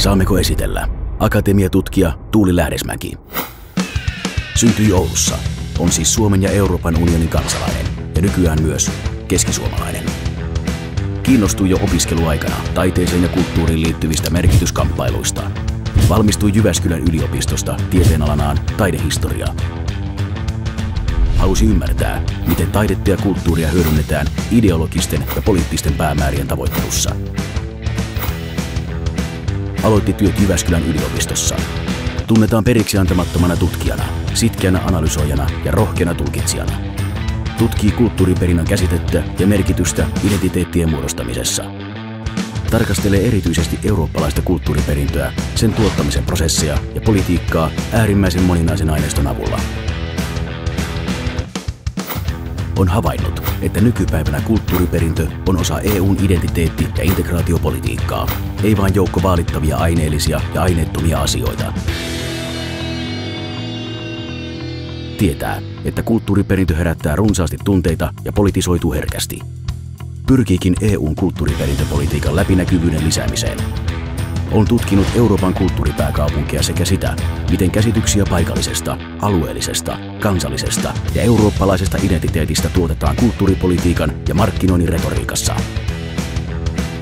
Saammeko esitellä? Akatemiatutkija Tuuli Lähdesmäki. Syntyi Oulussa. On siis Suomen ja Euroopan unionin kansalainen ja nykyään myös keskisuomalainen. Kiinnostui jo opiskeluaikana taiteeseen ja kulttuuriin liittyvistä merkityskamppailuista. Valmistui Jyväskylän yliopistosta tieteenalanaan taidehistoria. Halusi ymmärtää, miten taidetta ja kulttuuria hyödynnetään ideologisten ja poliittisten päämäärien tavoittelussa. Aloitti työt Jyväskylän yliopistossa. Tunnetaan periksi antamattomana tutkijana, sitkeänä analysoijana ja rohkeana tulkitsijana. Tutkii kulttuuriperinnön käsitettä ja merkitystä identiteettien muodostamisessa. Tarkastelee erityisesti eurooppalaista kulttuuriperintöä, sen tuottamisen prosesseja ja politiikkaa äärimmäisen moninaisen aineiston avulla. On havainnut, että nykypäivänä kulttuuriperintö on osa EUn identiteetti- ja integraatiopolitiikkaa, ei vain joukko vaalittavia aineellisia ja aineettomia asioita. Tietää, että kulttuuriperintö herättää runsaasti tunteita ja politisoituu herkästi. Pyrkiikin EUn kulttuuriperintöpolitiikan läpinäkyvyyden lisäämiseen. On tutkinut Euroopan kulttuuripääkaupunkia sekä sitä, miten käsityksiä paikallisesta, alueellisesta, kansallisesta ja eurooppalaisesta identiteetistä tuotetaan kulttuuripolitiikan ja markkinoinnin retoriikassa.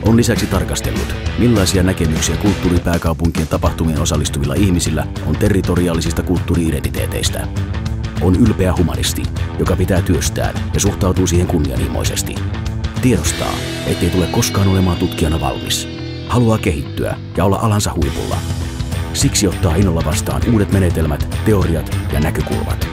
On lisäksi tarkastellut, millaisia näkemyksiä kulttuuripääkaupunkien tapahtumien osallistuvilla ihmisillä on territoriaalisista kulttuuriidentiteeteistä. On ylpeä humanisti, joka pitää työstään ja suhtautuu siihen kunnianhimoisesti. Tiedostaa, ettei tule koskaan olemaan tutkijana valmis. Haluaa kehittyä ja olla alansa huipulla. Siksi ottaa innolla vastaan uudet menetelmät, teoriat ja näkökulmat.